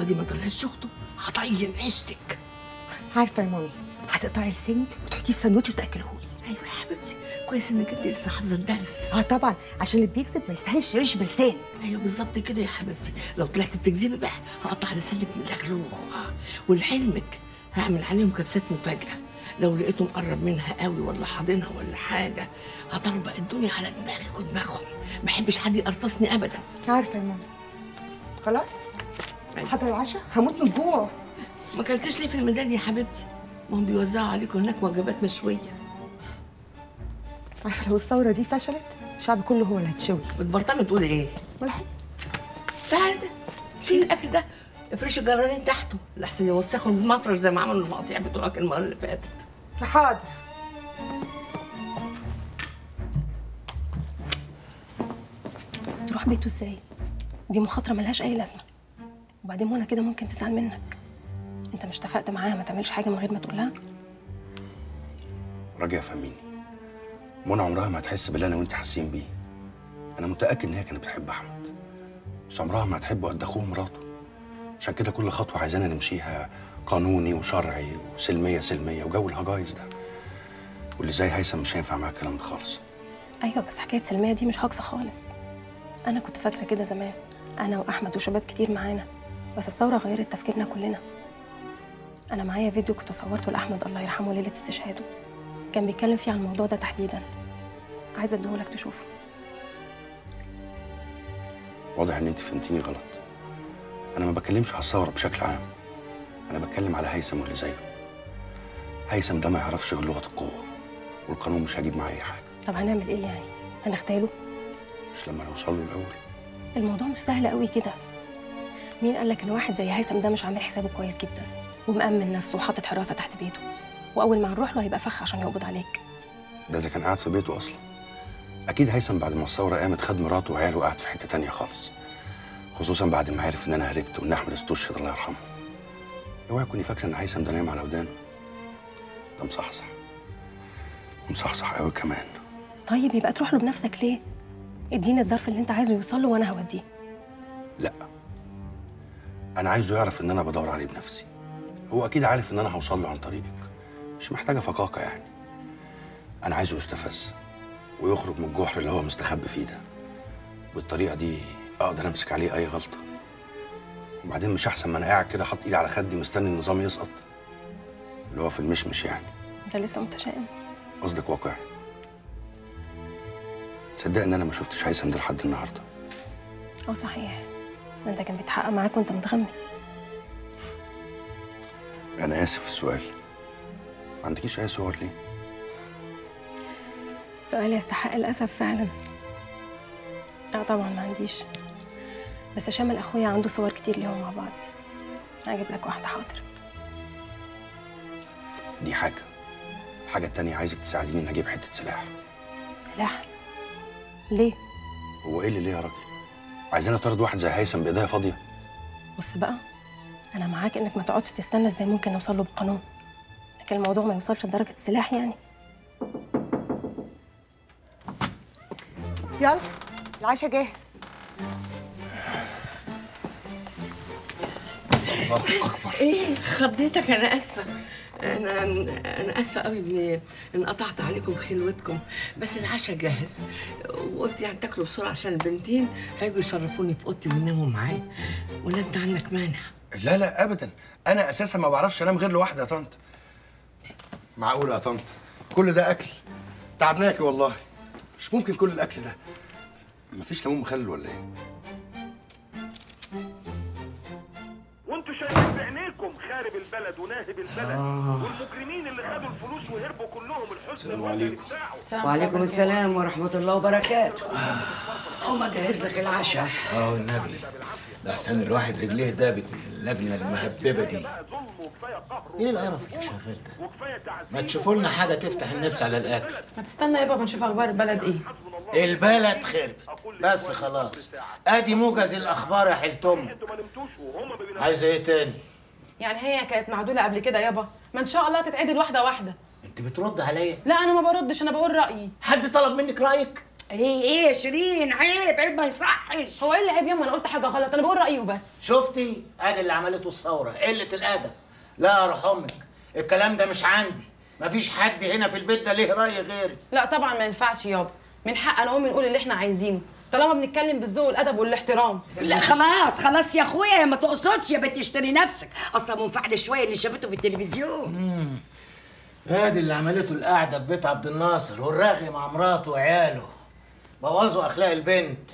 البنت اللي جوه دي ما طلعتش اخته هطين عيشتك. عارفة يا مامي هتقطعي لساني وتحطيه في ساندوتش وتأكلهولي. أيوه يا حبيبتي كويس إنك انت لسه حافظة الدرس. آه طبعا عشان اللي بيكذب ما يستاهلش يعيش بلسان. أيوه بالظبط كده يا حبيبتي. لو طلعت بتكذبي بقى هقطع لسانك من الأكل ولعلمك هعمل عليهم كبسات مفاجأة. لو لقيته مقرب منها قوي ولا حاضنها ولا حاجة هطربق الدنيا على دماغك ودماغهم. ما بحبش حد يقرطصني ابدا. عارفة يا ماما خلاص؟ حضر العشاء؟ هموت من الجوع. ما اكلتش ليه في الميدان يا حبيبتي؟ ما هم بيوزعوا عليكم هناك وجبات مشوية. عارفة لو الثورة دي فشلت الشعب كله هو اللي هتشوي بتبرطمي تقولي إيه؟ ولا حاجة تعالى ده شيل الأكل ده افرشي الجرارين تحته. لحسن يوسخوا المطرش زي ما عملوا المقاطيع بتوعك المرة اللي فاتت. حاضر. تروح بيته إزاي؟ دي مخاطرة ملهاش أي لازمة. وبعدين منى كده ممكن تزعل منك. انت مش اتفقت معاها ما تعملش حاجة من غير ما تقول لها؟ راجع فهميني. منى عمرها ما هتحس باللي أنا وأنت حاسين بيه. أنا متأكد إن هي كانت بتحب أحمد. بس عمرها ما هتحبه قد أخوه ومراته. عشان كده كل خطوة عايزانا نمشيها قانوني وشرعي وسلمية سلمية وجو الهجايز ده. واللي زي هيثم مش هينفع معاه الكلام ده خالص. أيوه بس حكاية سلمية دي مش هجصة خالص. أنا كنت فاكرة كده زمان. أنا وأحمد وشباب كتير معانا. بس الثورة غيرت تفكيرنا كلنا. أنا معايا فيديو كنت صورته لأحمد الله يرحمه ليلة استشهاده. كان بيتكلم فيه عن الموضوع ده تحديدا. عايزه أديهولك تشوفه. واضح إن أنت فهمتيني غلط. أنا ما بتكلمش على الثورة بشكل عام. أنا بتكلم على هيثم واللي زيه. هيثم ده ما يعرفش غير لغة القوة. والقانون مش هيجيب معاه أي حاجة. طب هنعمل إيه يعني؟ هنغتاله مش لما نوصل له الأول. الموضوع مش سهل قوي كده. مين قال لك إن واحد زي هيثم ده مش عامل حسابه كويس جدا؟ ومأمن نفسه وحاطط حراسة تحت بيته. وأول ما نروح له هيبقى فخ عشان يقبض عليك. ده إذا كان قاعد في بيته أصلا. أكيد هيثم بعد ما الثورة قامت خد مراته وعياله وقعد في حتة تانية خالص. خصوصا بعد ما عرف إن أنا هربت وإن أحمد استشهد الله يرحمه. اوعي تكوني فاكره إن هيثم ده نايم على ودانه. ده مصحصح. مصحصح قوي كمان. طيب يبقى تروح له بنفسك ليه؟ اديني الظرف اللي أنت عايزه يوصل له وأنا هوديه. لا. أنا عايزه يعرف إن أنا بدور عليه بنفسي. هو أكيد عارف إن أنا هوصل له عن طريقك. مش محتاجة فقاقة يعني. أنا عايزه يستفز ويخرج من الجحر اللي هو مستخبي فيه ده. بالطريقة دي أقدر أمسك عليه أي غلطة. وبعدين مش أحسن ما أنا قاعد كده حاطط إيدي على خدي مستني النظام يسقط. اللي هو في المشمش يعني. أنت لسه متشائم. قصدك واقعي. تصدق إن أنا ما شفتش هيثم ده لحد النهارده. آه صحيح. ما انت كان بيتحقق معاك وانت متغمي. أنا آسف في السؤال. ما عندكيش أي صور ليه؟ سؤال يستحق الأسف فعلا. لا طبعا ما عنديش. بس شامل أخويا عنده صور كتير ليهم مع بعض. هجيب لك واحدة حاضر. دي حاجة. الحاجة التانية عايزك تساعديني إن أجيب حتة سلاح. سلاح؟ ليه؟ هو إيه اللي ليه يا راجل؟ عايزين اطرد واحد زي هيثم بايديها فاضية؟ بص بقى أنا معاك إنك ما تقعدش تستنى إزاي ممكن نوصل له بالقانون لكن الموضوع ما يوصلش لدرجة السلاح يعني. يلا العشاء جاهز. الله أكبر. إيه خضيتك أنا آسفة. أنا أنا آسفة قوي إني ان قطعت عليكم خلوتكم بس العشاء جاهز. وقلت يعني تاكلوا بسرعة عشان البنتين هيجوا يشرفوني في أوضتي ويناموا معايا. ولا انت عندك مانع. لا لا ابدا. أنا أساسا ما بعرفش أنام غير لوحدي يا طنط. معقوله يا طنط؟ كل ده أكل؟ تعبناكي والله. مش ممكن كل الأكل ده. مفيش ليمون مخلل ولا إيه؟ وأنتوا شايفين بعينيكم خارب البلد وناهب البلد. والمجرمين اللي خدوا الفلوس وهربوا كلهم الحسن السلام عليكم. وعليكم السلام ورحمة الله وبركاته. قوم اجهز لك العشاء. آه والنبي ده أحسن الواحد رجليه دابت من اللجنه المهببة دي. إيه القرف اللي شغال ده؟ ما تشوفوا لنا حاجة تفتح النفس على الأكل. ما تستنى يابا ما نشوف أخبار البلد إيه. البلد خربت. بس خلاص. أدي موجز الأخبار يا حلتم. عايزه إيه تاني؟ يعني هي كانت معدولة قبل كده يابا؟ ما إن شاء الله تتعدل واحدة واحدة. أنت بترد عليا؟ لا أنا ما بردش أنا بقول رأيي. حد طلب منك رأيك؟ إيه إيه شيرين عيب عيب ما يصحش. هو إيه اللي عيب ياما أنا قلت حاجة غلط أنا بقول رأيي وبس. شفتي؟ ادي اللي عملته الثورة قلة الأدب. لا أروح أمك الكلام ده مش عندي. مفيش حد هنا في البيت ده ليه رأي غيري. لا طبعا ما ينفعش يابا. من حق أنا وأمي نقول اللي إحنا عايزينه. طالما بنتكلم بالذوق والأدب والاحترام. لا خلاص خلاص يا أخويا ما تقصدش يا بنت اشتري نفسك. أصلا منفعل شوية اللي شافته في التلفزيون. ادي اللي عملته القعده في بيت عبد الناصر والرغي مع مراته وعياله. بوظوا أخلاق البنت.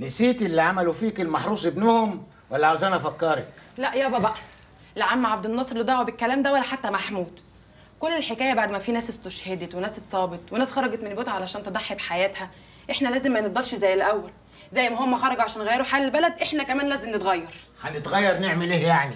نسيت اللي عملوا فيك المحروس ابنهم؟ ولا عاوزاني أفكرك؟ لا يابا بقى لا عم عبد الناصر له دعوة بالكلام ده ولا حتى محمود. كل الحكاية بعد ما في ناس استشهدت وناس اتصابت وناس خرجت من بيوتها علشان تضحي بحياتها إحنا لازم ما نفضلش زي الأول. زي ما هم خرجوا عشان يغيروا حال البلد إحنا كمان لازم نتغير. هنتغير نعمل إيه يعني؟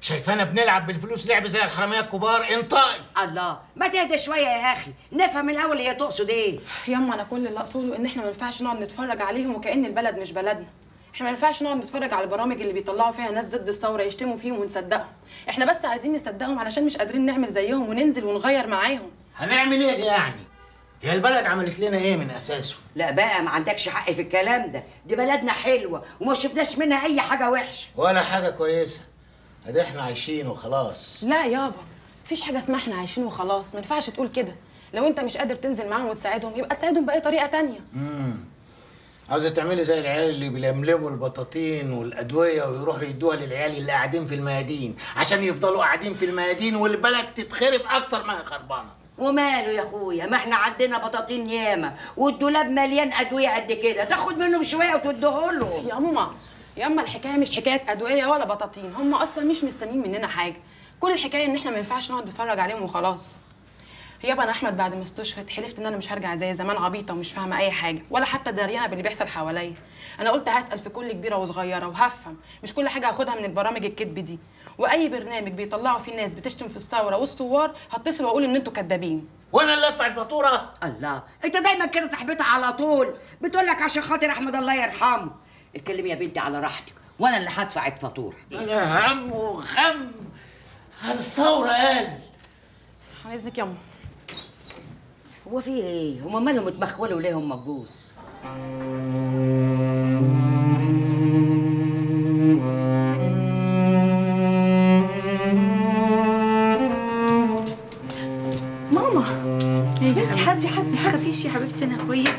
شايفانا بنلعب بالفلوس لعب زي الحرامية الكبار انطقي. الله ما تهدى شوية يا أخي. نفهم الأول هي تقصد إيه. ياما أنا كل اللي أقصده إن إحنا ما ينفعش نقعد نتفرج عليهم وكأن البلد مش بلدنا. إحنا ما ينفعش نقعد نتفرج على البرامج اللي بيطلعوا فيها ناس ضد الثورة يشتموا فيهم ونصدقهم. إحنا بس عايزين نصدقهم علشان مش قادرين نعمل زيهم وننزل ونغير معاهم. هنعمل إيه يعني؟ هي البلد عملت لنا إيه من أساسه؟ لا بقى ما عندكش حق في الكلام ده. دي بلدنا حلوة وما شفناش منها أي حاجة وحشة. ولا حاجة كويسة. أدي إحنا عايشين وخلاص. لا يابا مفيش حاجة اسمها إحنا عايشين وخلاص. ما ينفعش تقول كده. لو أنت مش قادر تنزل معاهم وتساعدهم يبقى تساعدهم بأي طريقة تانية. امم عاوزة تعملي زي العيال اللي بيلملموا البطاطين والأدوية ويروحوا يدوها للعيال اللي قاعدين في الميادين عشان يفضلوا قاعدين في الميادين والبلد تتخرب أكتر ما هي خربانة. وماله يا أخويا؟ ما إحنا عندنا بطاطين ياما والدولاب مليان أدوية قد كده. تاخد منهم شوية وتديهولهم يا ماما يا اما الحكاية مش حكايه أدوية ولا بطاطين. هم أصلا مش مستنيين مننا حاجة. كل الحكاية إن إحنا ما ينفعش نقعد نتفرج عليهم وخلاص. يابا أنا أحمد بعد ما استشهد حلفت إن أنا مش هرجع زي زمان عبيطة ومش فاهمة أي حاجة ولا حتى دريانه باللي بيحصل حواليا. أنا قلت هسأل في كل كبيرة وصغيرة وهفهم مش كل حاجة هاخدها من البرامج الكذب دي. وأي برنامج بيطلعوا فيه ناس بتشتم في الثورة والثوار هتصل وأقول إن أنتوا كدابين وأنا اللي أدفع الفاتورة؟ الله أنت دايما كده تحبطها على طول. بتقول لك عشان خاطر أحمد الله يرحمه. اتكلمي يا بنتي على راحتك وأنا اللي هدفع الفاتورة. أنا هم وغم الثورة قال. عن إذنك يا هو في إيه؟ هما مالهم اتمخولوا ليه هم الجوز ماما يا حاسبي حاسبي ما تخافيش يا حبيبتي أنا كويس.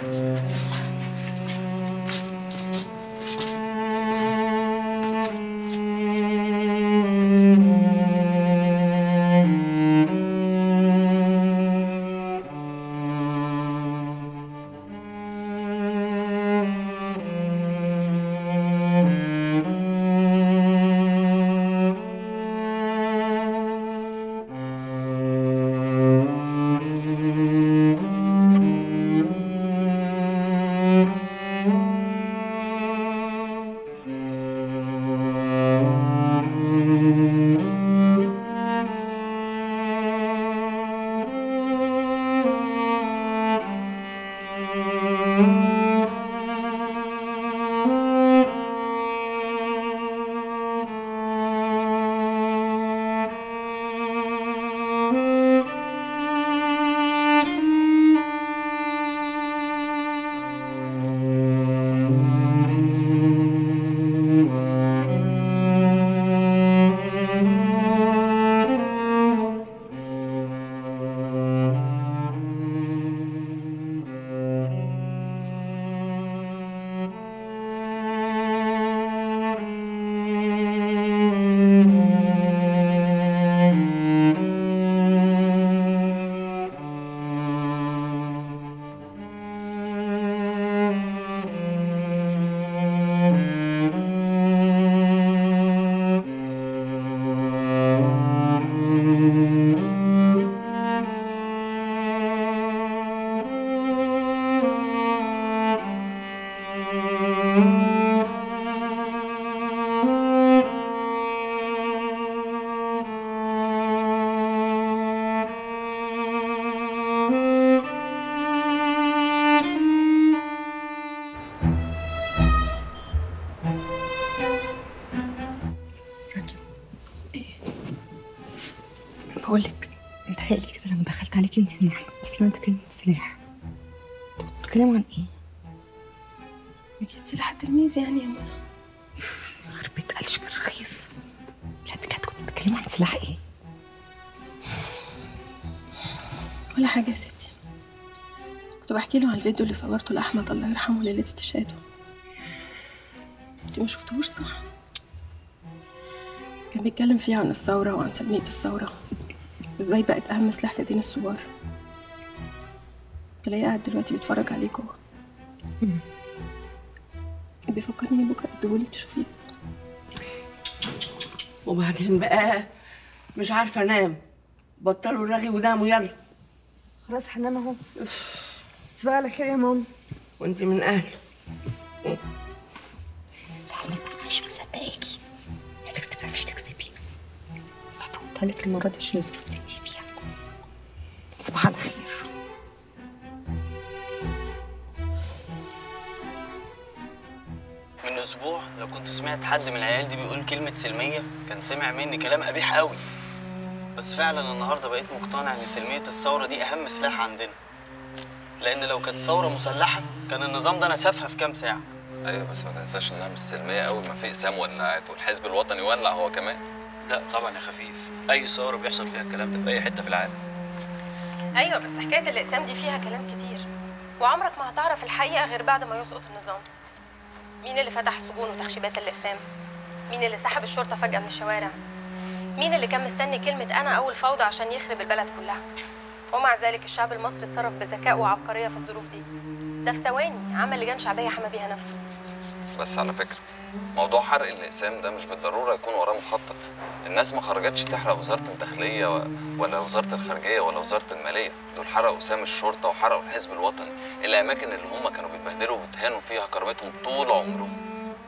انت ومحمد سمعت كلمة سلاح. أنتوا كنتوا بتتكلموا عن إيه؟ جيتي لحد تلميذ يعني يا منى. خربت قلشك الرخيص. لا بجد كنت بتتكلموا عن سلاح إيه؟ ولا حاجة يا ستي. كنت بحكي له على الفيديو اللي صورته لأحمد الله يرحمه ليلة استشهاده. أنتي ما شفتوش صح؟ كان بيتكلم فيه عن الثورة وعن سلمية الثورة. وازاي بقت أهم سلاح في دين الثوار تلاقيه قاعد دلوقتي بيتفرج عليه جوه بيفكرني بكرة اديهولي تشوفيه. وبعدين بقى مش عارفة أنام. بطلوا رغي وناموا يلا. خلاص هنام أهو. تصبحي على خير يا مامي وأنت من أهل. لعلمك مش مصدقاكي على فكرة أنت بتعرفيش تكذبي. لك المرة دي عشان الظروف اللي انت فيها. تصبحي على كنت سمعت حد من العيال دي بيقول كلمة سلمية؟ كان سمع مني كلام قبيح قوي. بس فعلا النهارده بقيت مقتنع إن سلمية الثورة دي أهم سلاح عندنا. لأن لو كانت ثورة مسلحة كان النظام ده نسفها في كام ساعة. أيوه بس ما تنساش إنها مش سلمية قوي. ما في اقسام ولعت والحزب الوطني ولع هو كمان. لا طبعا يا خفيف. أي ثورة بيحصل فيها الكلام ده في أي حتة في العالم. أيوه بس حكاية الاقسام دي فيها كلام كتير. وعمرك ما هتعرف الحقيقة غير بعد ما يسقط النظام. مين اللي فتح السجون وتخشيبات الأقسام؟ مين اللي سحب الشرطة فجأة من الشوارع؟ مين اللي كان مستني كلمة أنا أول فوضى عشان يخرب البلد كلها؟ ومع ذلك الشعب المصري اتصرف بذكاء وعبقرية في الظروف دي. ده في ثواني عمل لجان شعبية حمى بيها نفسه. بس على فكرة موضوع حرق الإقسام ده مش بالضرورة يكون وراه مخطط. الناس ما خرجتش تحرق وزارة الداخلية. ولا وزارة الخارجية ولا وزارة المالية. دول حرقوا اقسام الشرطة وحرقوا الحزب الوطني. الأماكن اللي هم كانوا بيتبهدلوا وبيتهانوا فيها كرامتهم طول عمرهم.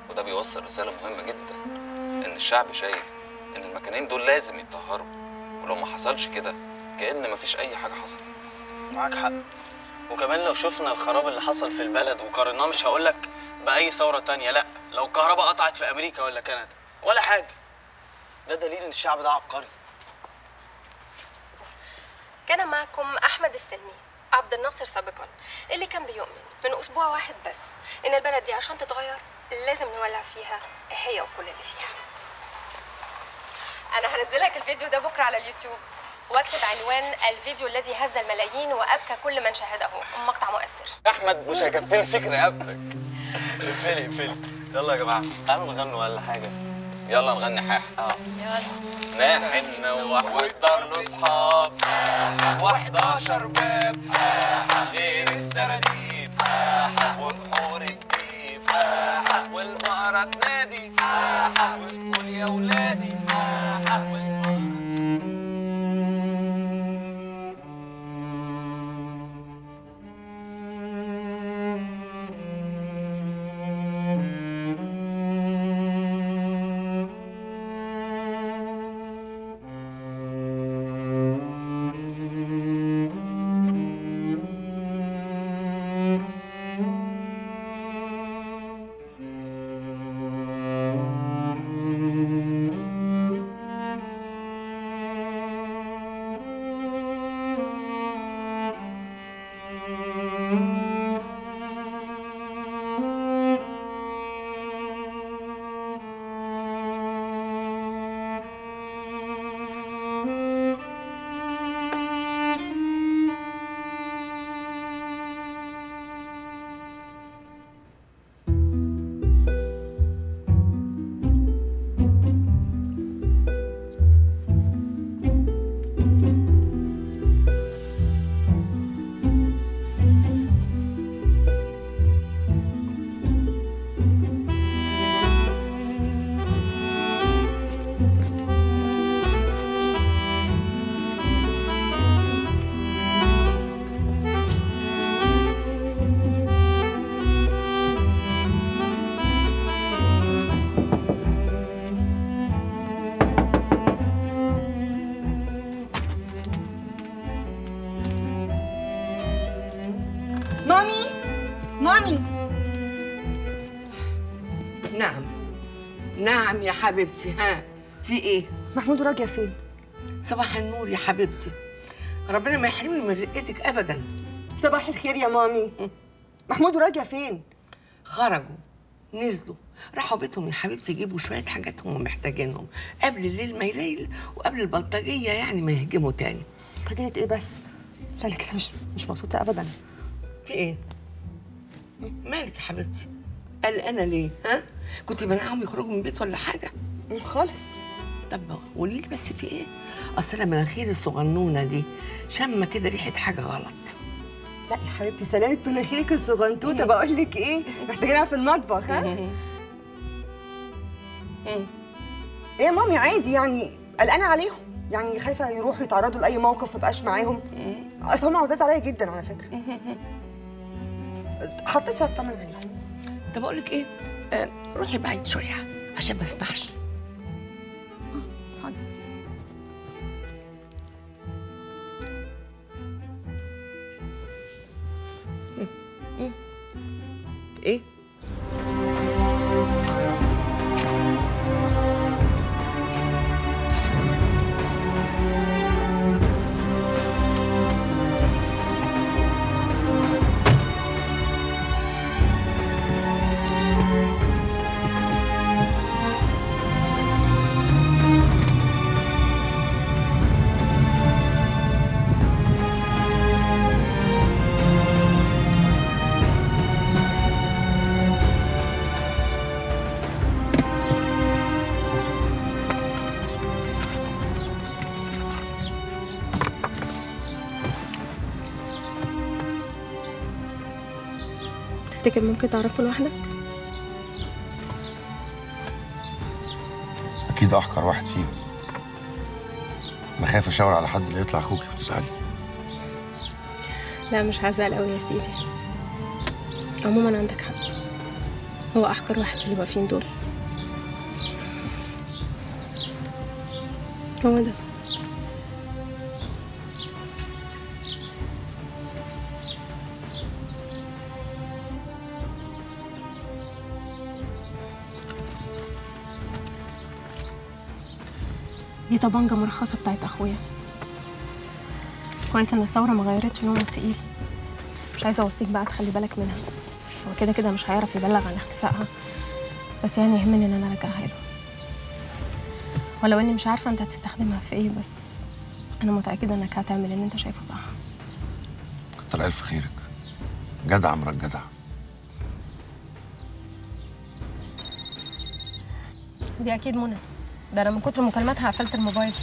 وده بيوصل رسالة مهمة جدا إن الشعب شايف إن المكانين دول لازم يتطهروا. ولو ما حصلش كده كأن مفيش أي حاجة حصلت. معاك حق. وكمان لو شفنا الخراب اللي حصل في البلد وقارناه مش هقولك بأي ثورة تانية. لا لو الكهرباء قطعت في أمريكا ولا كندا ولا حاجة. ده دليل إن الشعب ده عبقري. كان معكم أحمد السلمي عبد الناصر سابقا اللي كان بيؤمن من أسبوع واحد بس إن البلد دي عشان تتغير لازم نولع فيها هي وكل اللي فيها. أنا هنزلك الفيديو ده بكرة على اليوتيوب واكتب عنوان الفيديو الذي هز الملايين وأبكى كل من شاهده. مقطع مؤثر. أحمد مش هيكفيني الفكرة قبلك. اقفلي اقفلي يلا يا جماعة. تعالوا نغنوا ولا حاجة. يلا نغني حاح آه. نحن والدار له صحاب و11 باب. غير السراديب وبحور الديب. والمقرة تنادي. وتقول يا ولادي. مامي حبيبتي. ها في إيه؟ محمود راجع فين؟ صباح النور يا حبيبتي. ربنا ما يحرمني من رقتك ابدا. صباح الخير يا مامي. محمود راجع فين؟ خرجوا نزلوا راحوا بيتهم يا حبيبتي يجيبوا شوية حاجات هم محتاجينهم. قبل الليل ما يليل وقبل البلطجية يعني ما يهجموا تاني. بلطجية إيه بس؟ لا أنا كده مش مش مبسوطة ابدا. في إيه؟ مالك يا حبيبتي؟ قلقانة ليه؟ ها؟ كنت منعهم يخرجوا من البيت ولا حاجة؟ خالص. طب قولي لي بس في إيه؟ أصل أنا مناخير الصغنونة دي شامة كده ريحة حاجة غلط. لا يا حبيبتي سلامة مناخيرك الصغنطوطة. بقول لك إيه؟ محتاجينها في المطبخ ها؟ إيه يا مامي؟ عادي يعني قلقانة عليهم. يعني خايفة يروحوا يتعرضوا لأي موقف مبقاش معاهم. أصل هم عزاز عليا جدا على فكرة. هتصل اطمن عليهم. طب أقول لك إيه؟ روحي بعيد شوية عشان ما اسمعش تفتكر ممكن تعرفه لوحدك؟ أكيد أحقر واحد فيهم. أنا خايف أشاور على حد اللي يطلع اخوكي وتزعلي. لا مش هزعل قوي يا سيدي. عموما عندك حق. هو أحقر واحد اللي واقفين دول. هو ده. طبنجة مرخصة بتاعت أخويا. كويس إن الثورة ما غيرتش لونه التقيل مش عايزة أوصيك بقى تخلي بالك منها. هو كده كده مش هيعرف يبلغ عن اختفائها. بس يعني يهمني إن أنا أرجعها له. ولو إني مش عارفة أنت هتستخدمها في إيه بس أنا متأكدة إنك هتعمل اللي أنت شايفه صح. كتر ألف خيرك. جدع مرات جدع. دي أكيد منى. ده أنا من كتر مكالماتها قفلت الموبايل.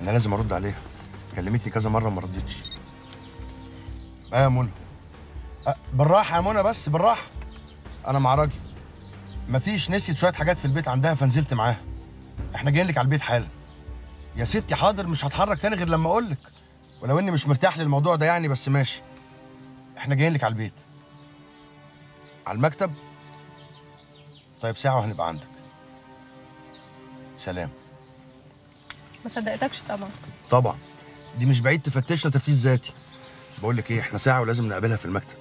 أنا لازم أرد عليها. كلمتني كذا مرة وما ردتش. آه يا منى. أه بالراحة يا منى بس بالراحة. أنا مع راجل. مفيش نسيت شوية حاجات في البيت عندها فنزلت معاها. إحنا جايين لك على البيت حالا. يا ستي حاضر مش هتحرك تاني غير لما أقول لك. ولو إني مش مرتاح للموضوع ده يعني بس ماشي. إحنا جايين لك على البيت. على المكتب؟ طيب ساعة وهنبقى عندك. سلام. ما صدقتكش طبعا. طبعا. دي مش بعيد تفتشنا تفتيش ذاتي. بقول لك إيه إحنا ساعة ولازم نقابلها في المكتب.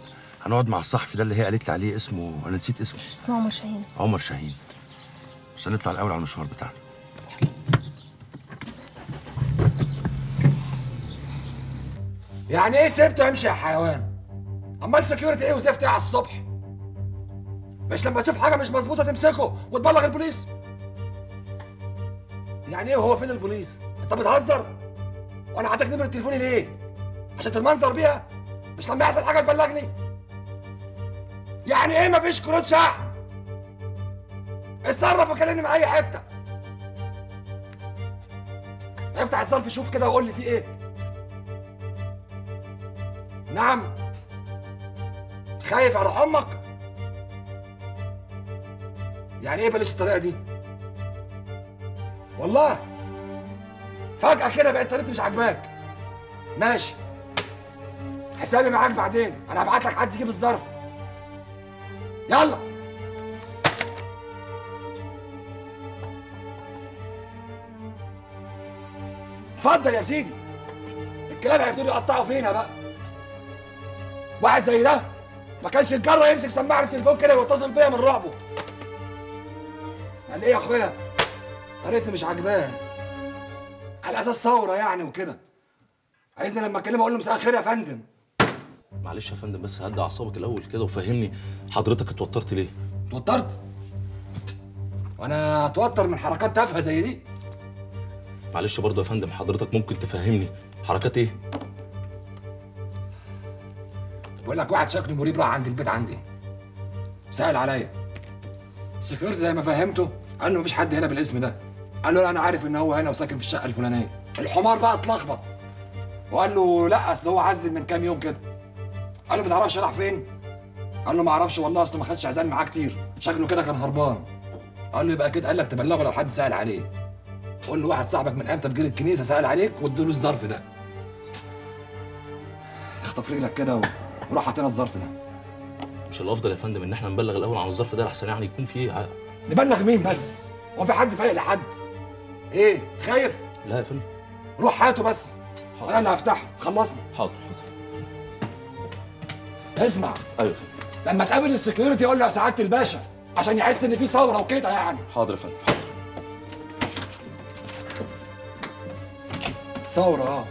هنقعد مع الصحفي ده اللي هي قالت لي عليه اسمه أنا نسيت اسمه. اسمه عمر شاهين. عمر شاهين. بس هنطلع الأول على المشوار بتاعنا. يعني إيه سبته يمشي يا حيوان؟ أمال security إيه وزفت إيه على الصبح؟ مش لما تشوف حاجة مش مظبوطة تمسكه وتبلغ البوليس؟ يعني إيه هو فين البوليس؟ أنت بتهزر؟ وأنا عندك نمرة تليفوني ليه؟ عشان تتمنظر بيها؟ مش لما يحصل حاجة تبلغني؟ يعني إيه مفيش كروت شحن؟ اتصرف وكلمني من أي حتة. افتح الظرف شوف كده وقول لي فيه إيه. نعم. خايف على أمك يعني إيه بلاش الطريقة دي؟ والله. فجأة كده بقت طريقتي مش عاجباك. ماشي. حسابي معاك بعدين. أنا هبعت لك حد يجيب الظرف. يلا. اتفضل يا سيدي. الكلاب هيبتدوا يقطعوا فينا بقى. واحد زي ده ما كانش يتجرأ يمسك سماعة التليفون كده ويتصل بيا من رعبه. قال إيه يا أخويا؟ طريقتي مش عاجباه. على أساس ثورة يعني وكده. عايزني لما أكلمه أقول له مساء الخير يا فندم. معلش يا فندم بس هدي أعصابك الأول كده وفهمني حضرتك اتوترت ليه. اتوترت؟ وأنا اتوتر من حركات تافهة زي دي. معلش برضه يا فندم حضرتك ممكن تفهمني حركات إيه؟ بقول لك واحد شكله مريب راح عند البيت عندي. سأل عليا. السكيورتي زي ما فهمته قال له مفيش حد هنا بالاسم ده. قال له لا أنا عارف إن هو هنا وساكن في الشقة الفلانية. الحمار بقى اتلخبط. وقال له لا أصل هو عزل من كام يوم كده. قال له ما تعرفش راح فين؟ قال له ما أعرفش والله اصله ما خدش عزال معاه كتير. شكله كده كان هربان. قال له يبقى كده قال لك تبلغه لو حد سأل عليه. قول له واحد صاحبك من إمتى في جيل الكنيسة سأل عليك واديله الظرف ده. اخطف رجلك كده وروح هاتنا الظرف ده. مش الأفضل يا فندم إن إحنا نبلغ الأول عن الظرف ده لحسن يعني يكون فيه ع- نبلغ مين بس؟ هو في حد فايق لحد؟ إيه خايف؟ لا يا فندم. روح هاته بس. أنا اللي هفتحه. خلصنا. حاضر حاضر. اسمع. أيوه يا فندم. لما تقابل السكيورتي قول له يا سعادة الباشا عشان يحس إن في ثورة وكده يعني. حاضر يا فندم حاضر. ثورة آه.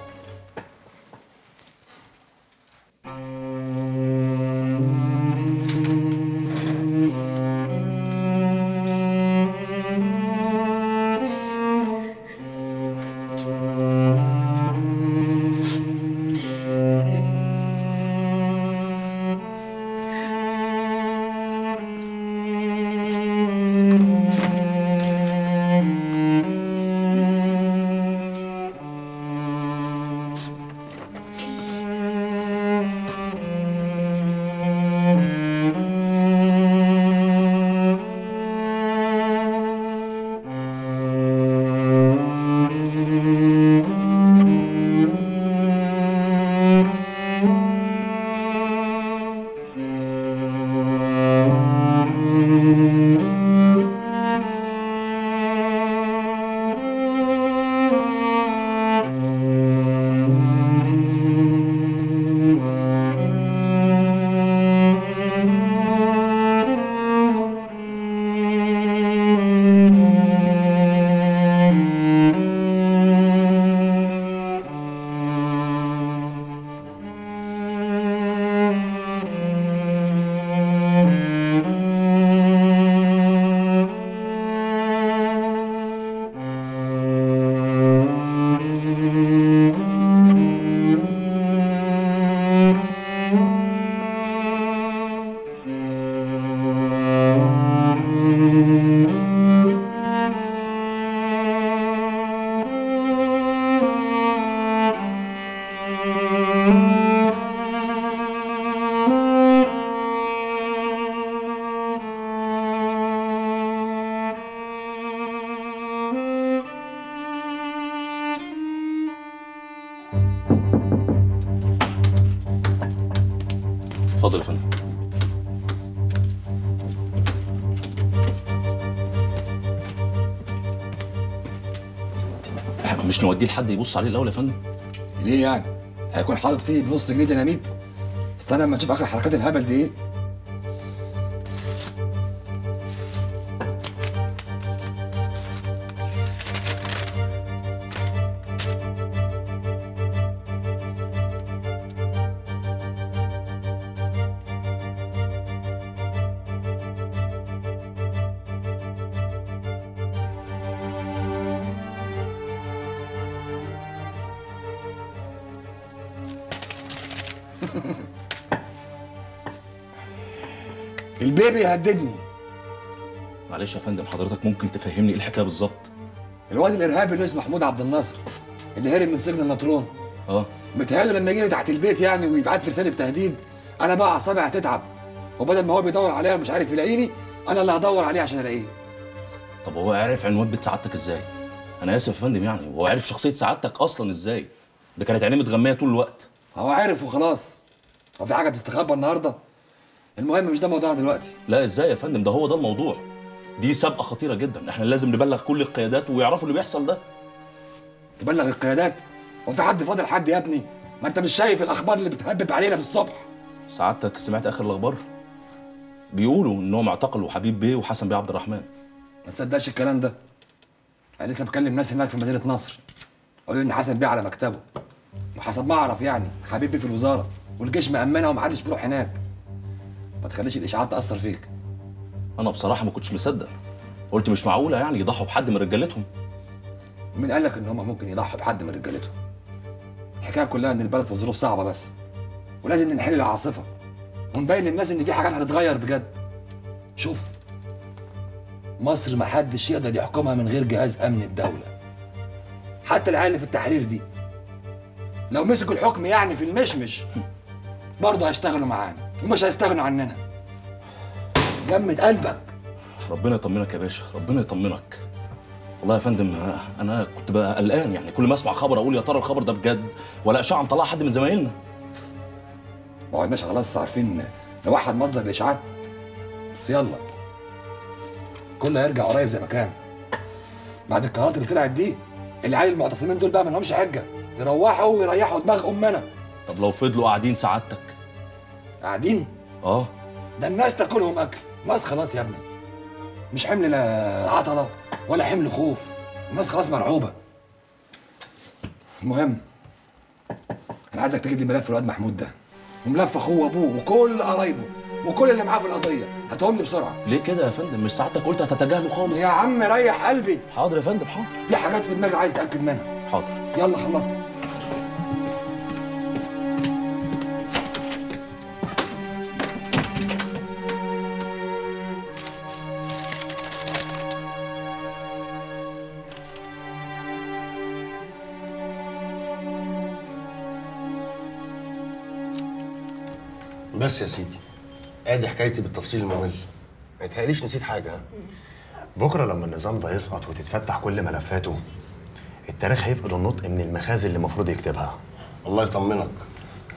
مش نوديه لحد يبص عليه الأول يا فندم. ليه يعني؟ هيكون حاطط فيه بنص جنيه ديناميت؟ استنى أما نشوف آخر حركات الهبل دي إيه؟ البيبي يهددني. معلش يا فندم حضرتك ممكن تفهمني إيه الحكاية بالظبط؟ الواد الإرهابي اللي اسمه محمود عبد الناصر اللي هرب من سجن النطرون آه. متهيأله لما يجي لي تحت البيت يعني ويبعت لي رسالة تهديد أنا بقى أعصابي هتتعب. وبدل ما هو بيدور عليها ومش عارف يلاقيني أنا اللي هدور عليه عشان ألاقيه. طب هو عارف عنوان بيت سعادتك إزاي؟ أنا آسف يا فندم يعني هو عارف شخصية سعادتك أصلا إزاي؟ ده كانت عينيه متغمية طول الوقت. هو عارف وخلاص. هو في حاجة بتستخبى النهارده؟ المهم مش ده موضوعنا دلوقتي. لا إزاي يا فندم؟ ده هو ده الموضوع. دي سابقة خطيرة جدا. إحنا لازم نبلغ كل القيادات ويعرفوا اللي بيحصل ده. تبلغ القيادات؟ هو في حد فاضل حد يا ابني؟ ما أنت مش شايف الأخبار اللي بتهبب علينا بالصبح؟ سعادتك سمعت آخر الأخبار؟ بيقولوا إنهم اعتقلوا حبيب بيه وحسن بيه عبد الرحمن. ما تصدقش الكلام ده؟ أنا لسه بكلم ناس هناك في مدينة نصر. قالوا إن حسن بيه على مكتبه. وحسب ما أعرف يعني حبيب بيه في الوزارة. والجيش مأمنها ومحدش بيروح هناك. ما تخليش الإشاعات تأثر فيك. أنا بصراحة ما كنتش مصدق. قلت مش معقولة يعني يضحوا بحد من رجالتهم. مين قال لك إن هم ممكن يضحوا بحد من رجالتهم؟ الحكاية كلها إن البلد في ظروف صعبة بس ولازم ننحل العاصفة ونبين للناس إن في حاجات هتتغير بجد. شوف مصر ما حدش يقدر يحكمها من غير جهاز أمن الدولة. حتى العيال اللي في التحرير دي لو مسكوا الحكم يعني في المشمش برضه هيشتغلوا معانا. ومش هيستغنوا عننا. جمد قلبك. ربنا يطمنك يا باشا ربنا يطمنك. والله يا فندم أنا كنت بقى قلقان يعني كل ما أسمع خبر أقول يا ترى الخبر ده بجد ولا اشاعه مطلعها حد من زمايلنا؟ ما قلناش خلاص عارفين نوحد مصدر الاشاعات بس يلا. كله هيرجع قريب زي ما كان. بعد القرارات اللي طلعت دي العيال المعتصمين دول بقى ما لهمش حجة يروحوا ويريحوا دماغ أمنا. طب لو فضلوا قاعدين سعادتك قاعدين. آه. ده الناس تاكلهم أكل. ناس خلاص يا ابني. مش حمل لا عطلة ولا حمل خوف. الناس خلاص مرعوبة. المهم أنا عايزك تجيب لي ملف الواد محمود ده. وملف أخوه وأبوه وكل قرايبه وكل اللي معاه في القضية. هاتهم لي بسرعة. ليه كده يا فندم؟ مش سعادتك قلت هتتجاهله خالص. يا عم ريح قلبي. حاضر يا فندم حاضر. في حاجات في دماغي عايز اتاكد منها. حاضر. يلا خلصنا. بس يا سيدي آدي حكايتي بالتفصيل الممل ما يتهيأليش نسيت حاجة ها؟ بكرة لما النظام ده يسقط وتتفتح كل ملفاته التاريخ هيفقد النطق من المخازن اللي المفروض يكتبها. الله يطمنك.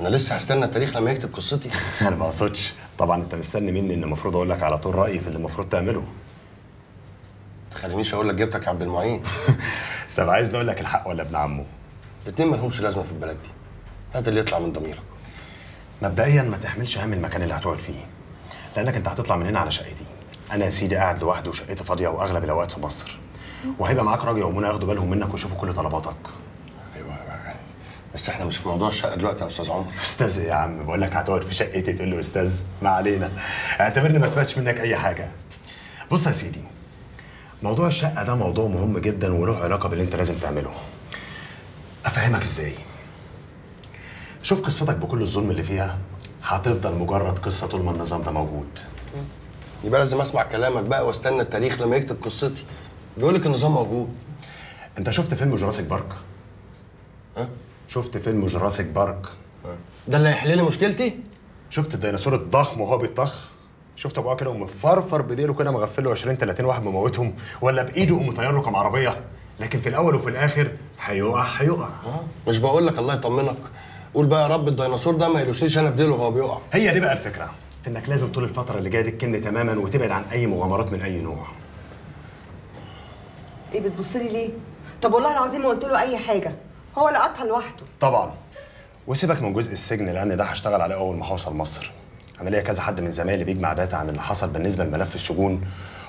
أنا لسه هستنى التاريخ لما يكتب قصتي. أنا ما أقصدش. طبعا أنت مستني مني إن المفروض أقول لك على طول رأيي في اللي المفروض تعمله. تخلينيش أقول لك جبتك يا عبد المعين. طب عايز نقول لك الحق ولا ابن عمه؟ الاتنين مالهمش لازمة في البلد دي. هات اللي يطلع من ضميرك. مبدئيا ما تحملش هم المكان اللي هتقعد فيه لأنك أنت هتطلع من هنا على شقتي. أنا يا سيدي قاعد لوحدي وشقتي فاضية وأغلب الأوقات في مصر. وهيبقى معاك راجل ومنى ياخدوا بالهم منك ويشوفوا كل طلباتك. أيوه. بس إحنا مش في موضوع الشقة دلوقتي يا أستاذ عمر. أستاذ إيه يا عم؟ بقول لك هتقعد في شقتي تقول له أستاذ ما علينا. اعتبرني ما سمعتش منك أي حاجة. بص يا سيدي موضوع الشقة ده موضوع مهم جدا وله علاقة باللي أنت لازم تعمله. أفهمك إزاي؟ شوف قصتك بكل الظلم اللي فيها. هتفضل مجرد قصة طول ما النظام ده موجود. يبقى لازم أسمع كلامك بقى وأستنى التاريخ لما يكتب قصتي. بيقول لك النظام موجود. أنت شفت فيلم جوراسيك بارك؟ ها؟ شفت فيلم جوراسيك بارك؟ ده اللي هيحل لي مشكلتي؟ شفت الديناصور الضخم وهو بيطخ؟ شفت ابوها كده ومفرفر بايديه كده مغفل له 20 30 واحد مموتهم ولا بإيده قوم مطير له كام عربية؟ لكن في الأول وفي الآخر هيقع هيقع. مش بقول لك الله يطمنك. قول بقى يا رب الديناصور ده ما يلوشنيش أنا بديله وهو بيقع. هي دي بقى الفكرة في إنك لازم طول الفترة اللي جاية دي تكن تماما وتبعد عن أي مغامرات من أي نوع. إيه بتبصلي ليه؟ طب والله العظيم ما قلت له أي حاجة هو لقطها لوحده. طبعا. وسيبك من جزء السجن لأن ده هشتغل عليه أول ما هوصل مصر. أنا ليا كذا حد من زمايلي بيجمع داتا عن اللي حصل بالنسبة لملف السجون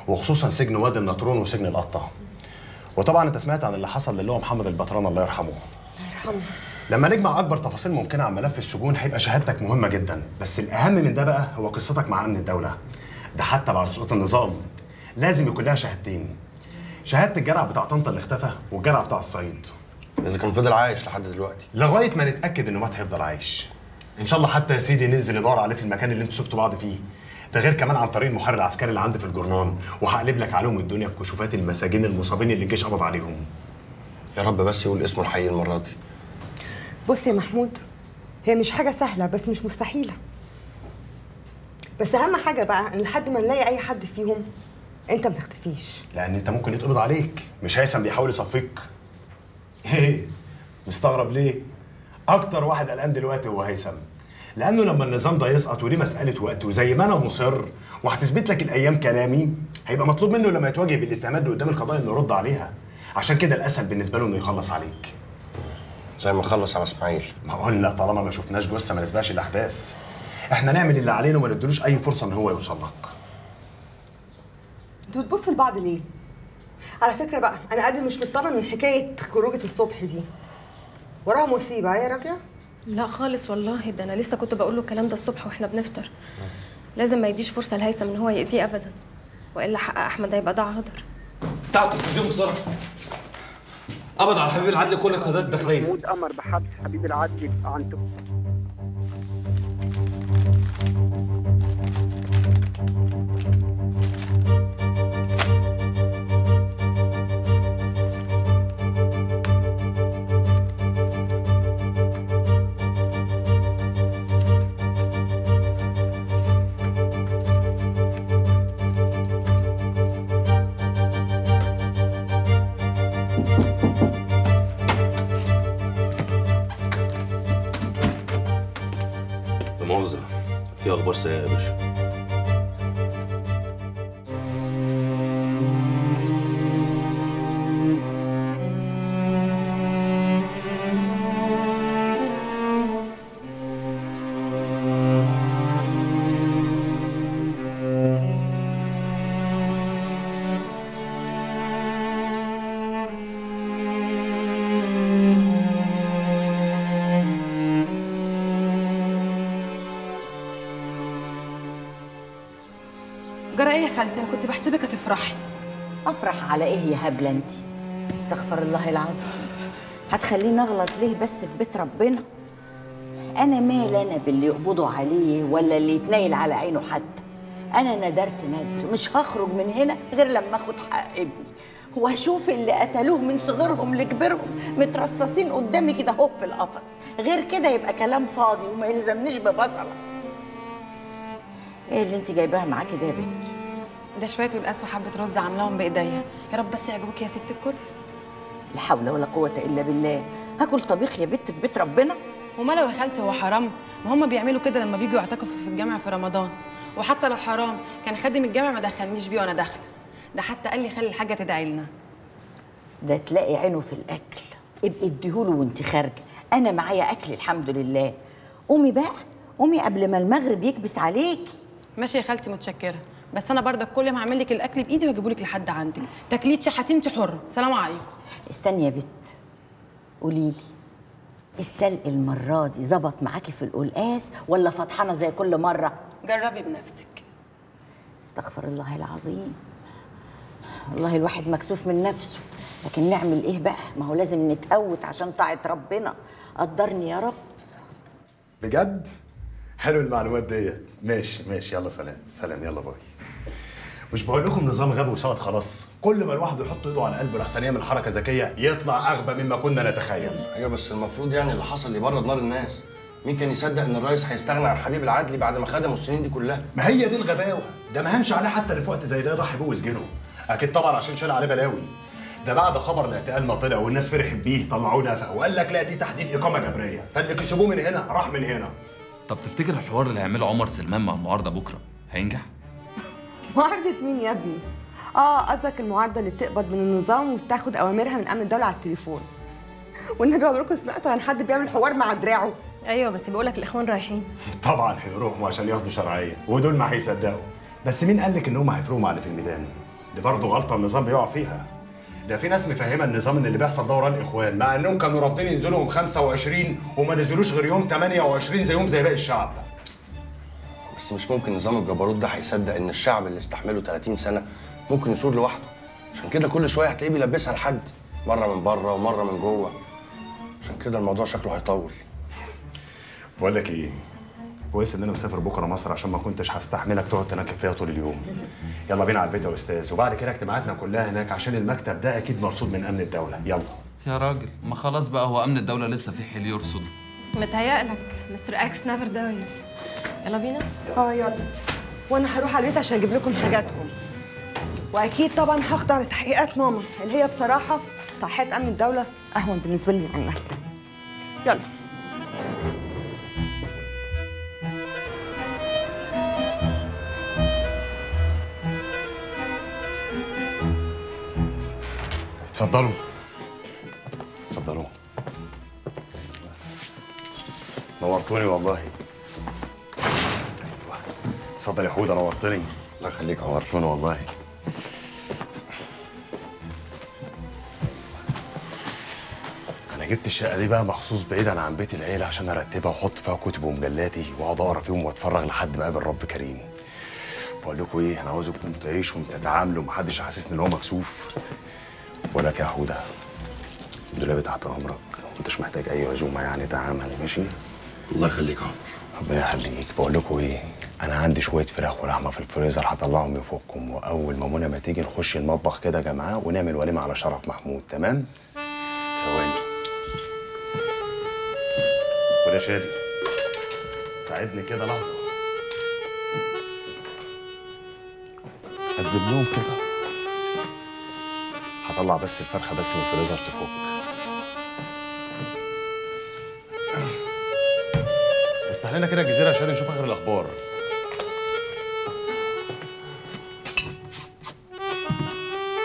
وخصوصا سجن وادي النطرون وسجن القطة. وطبعا أنت سمعت عن اللي حصل للي هو محمد البطران الله يرحمه. يرحمه. لما نجمع أكبر تفاصيل ممكنة عن ملف السجون هيبقى شهادتك مهمة جدا. بس الأهم من ده بقى هو قصتك مع أمن الدولة. ده حتى بعد سقوط النظام. لازم يكون لها شهادتين. شهادة الجرع بتاع طنطا اللي اختفى والجرع بتاع الصعيد. إذا كان فضل عايش لحد دلوقتي. لغاية ما نتأكد انه مات هيفضل عايش. إن شاء الله حتى يا سيدي ننزل ندور عليه في المكان اللي أنتوا سبتوا بعض فيه. ده غير كمان عن طريق المحرر العسكري اللي عندي في الجرنان وهقلب لك عليهم الدنيا في كشوفات المساجين المصابين اللي الجيش قبض عليهم. يا رب بس يقول اسمه الحقيقي المرة دي. بص يا محمود هي مش حاجة سهلة بس مش مستحيلة. بس أهم حاجة بقى إن لحد ما نلاقي أي حد فيهم أنت ما تختفيش. لأن أنت ممكن يتقبض عليك. مش هيثم بيحاول يصفيك. إيه؟ مستغرب ليه؟ أكتر واحد قلقان دلوقتي هو هيثم. لأنه لما النظام ده يسقط ودي مسألة وقت وزي ما أنا مصر وهتثبت لك الأيام كلامي هيبقى مطلوب منه لما يتواجه بالاتهامات قدام القضاء إنه يرد عليها. عشان كده الأسهل بالنسبة له إنه يخلص عليك. زي ما خلص على إسماعيل. ما قلنا طالما ما شفناش جثة ما نسبقش الأحداث. إحنا نعمل اللي علينا وما ندلوش أي فرصة إن هو يوصل لك. أنتوا بتبصوا لبعض ليه؟ على فكرة بقى أنا قادر مش مطمن من حكاية خروجة الصبح دي. وراها مصيبة يا راجع لا خالص والله ده أنا لسه كنت بقول له الكلام ده الصبح وإحنا بنفطر. لازم ما يديش فرصة لهيثم إن هو يأذيه ابدا. وإلا حق أحمد هيبقى ده عذر. بتاع التلفزيون بسرعة. قبض على حبيب العدل كل القضايا الداخليه محمود أمر بحبس حبيب العدل عن خالتي أنا كنت بحسبك هتفرحي أفرح على إيه يا هبلة أنت؟ استغفر الله العظيم. هتخليني أغلط ليه بس في بيت ربنا؟ أنا مال أنا باللي يقبضوا عليه ولا اللي يتنيل على عينه حتى؟ أنا ندرت ندر مش هخرج من هنا غير لما آخد حق ابني. واشوف اللي قتلوه من صغرهم لكبرهم مترصصين قدامي كده أهو في القفص. غير كده يبقى كلام فاضي وما يلزمنيش ببصلة. إيه اللي أنت جايباها معاكي ده يا بنت ده شوية والقاس وحبة رز عاملاهم بإيديا. يا رب بس يعجبوك يا ست الكل. لا حول ولا قوة إلا بالله. هاكل طبيخ يا بت في بيت ربنا؟ وما لو يا خالتي هو حرام؟ ما هم بيعملوا كده لما بيجوا يعتكفوا في الجامع في رمضان. وحتى لو حرام كان خادم الجامع ما دخلنيش بيه وأنا داخلة. ده حتى قال لي خلي الحاجة تدعي لنا. ده تلاقي عينه في الأكل. ابقي اديهوله وانت خارجة. أنا معايا أكل الحمد لله. قومي بقى. قومي قبل ما المغرب يكبس عليكي. ماشي يا خالتي متشكرة. بس أنا برضك كل ما أعمل لك الأكل بإيدي واجيبه لك لحد عندك تاكليه شحاتين انت حره سلام عليكم. استني يا بت. قولي لي السلق المرة دي ظبط معاكي في القلقاس ولا فطحانة زي كل مرة؟ جربي بنفسك. استغفر الله العظيم. والله الواحد مكسوف من نفسه. لكن نعمل إيه بقى؟ ما هو لازم نتقوت عشان طاعة ربنا. قدرني يا رب. بجد؟ حلو المعلومات ديت. ماشي ماشي. يلا سلام. سلام. يلا باي. مش بقول لكم نظام غبي وسقط خلاص. كل ما الواحد يحط ايده على قلبه لحسن يعمل حركة ذكية يطلع أغبى مما كنا نتخيل. أيوه بس المفروض يعني اللي حصل يبرد نار الناس. مين كان يصدق إن الرئيس هيستغنى عن حبيب العدلي بعد ما خدمه السنين دي كلها؟ ما هي دي الغباوة. ده ما هنش عليه حتى اللي في وقت زي ده راح يبوظ جنه. أكيد طبعا عشان شال عليه بلاوي. ده بعد خبر الاعتقال ما طلع والناس فرحت بيه طلعوه نفق وقال لك لا دي تحديد إقامة جبرية. فاللي كسبوه من هنا راح من هنا. طب تفتكر الحوار اللي هيعمله عمر سلمان مع المعارضة بكرة هينجح؟ معارضة مين يا ابني؟ آه قصدك المعارضة اللي بتقبض من النظام وبتاخد أوامرها من أمن الدولة على التليفون. والنبي عمركم سمعتوا عن حد بيعمل حوار مع دراعه؟ أيوه بس بيقول لك الإخوان رايحين. طبعا هيروحوا عشان ياخدوا شرعية ودول ما هيصدقوا. بس مين قال لك إن هم هيفرقوا مع اللي في الميدان؟ دي برضه غلطة النظام بيقع فيها. ده في ناس مفهمة النظام إن اللي بيحصل ده وراه الإخوان مع إنهم كانوا رافضين ينزلوا يوم 25 وما نزلوش غير يوم 28 زيهم زي باقي الشعب. بس مش ممكن نظام الجبروت ده هيصدق إن الشعب اللي استحمله 30 سنة ممكن يثور لوحده. عشان كده كل شوية هتلاقيه بيلبسها لحد. مرة من بره ومرة من جوه. عشان كده الموضوع شكله هيطول. بقول لك إيه؟ كويس إن أنا مسافر بكرة مصر عشان ما كنتش هستحملك تقعد تنكب فيها طول اليوم. يلا بينا على البيت يا أستاذ. وبعد كده اجتماعاتنا كلها هناك عشان المكتب ده أكيد مرصود من أمن الدولة. يلا. يا راجل ما خلاص بقى هو أمن الدولة لسه في حيل يرصد متهيألك mister X never dies يلا بينا. آه يلا. وأنا هروح على البيت عشان أجيب لكم حاجاتكم. واكيد طبعا هخضع لتحقيقات ماما اللي هي بصراحة تحقيقات أمن الدولة أهون بالنسبة لي عنها يلا. اتفضلوا. اتفضلوا. نورتوني والله. اتفضل يا حوده نورتني الله يخليك نورتوني والله. أنا جبت الشقة دي بقى مخصوص بعيدا عن بيت العيلة عشان أرتبها وأحط فيها كتب ومجلاتي وأقعد أقرأ فيهم واتفرج لحد ما اقابل رب كريم. بقول لكم إيه أنا عاوزكم تعيشوا وتتعاملوا محدش يحسسني إن هو مكسوف. ولا يا حودة دولابي تحت أمرك. انتش محتاج أي عزومة يعني تعامل ماشي؟ الله يخليك يا عمر. ربنا يخليك. بقول لكم إيه أنا عندي شوية فراخ ولحمة في الفريزر هطلعهم يفكم وأول ما منى ما تيجي نخش المطبخ كده يا جماعة ونعمل وليمة على شرف محمود تمام؟ ثواني. وده شادي؟ ساعدني كده لحظة. قدم لهم كده. هطلع بس الفرخة بس من الفريزر تفك. افتح لنا كده الجزيرة عشان نشوف آخر الأخبار.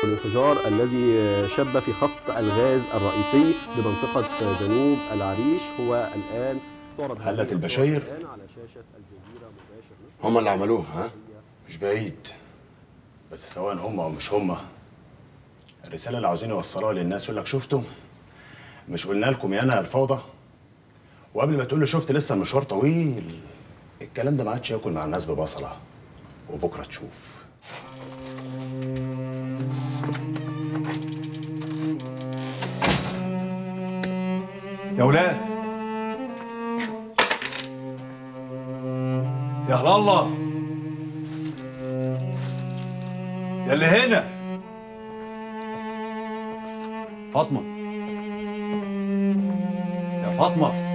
الانفجار الذي شب في خط الغاز الرئيسي بمنطقة جنوب العريش هو الآن هلت البشاير هم اللي عملوه ها؟ مش بعيد. بس سواء هم أو مش هم الرسالة اللي عاوزين يوصلوها للناس يقول لك شفتوا؟ مش قلنا لكم يا أنا الفوضى؟ وقبل ما تقول له شفت لسه المشوار طويل الكلام ده ما عادش ياكل مع الناس ببصلة. وبكرة تشوف. يا ولاد. يا هلا الله. يا اللي هنا. فاطمة. يا فاطمة.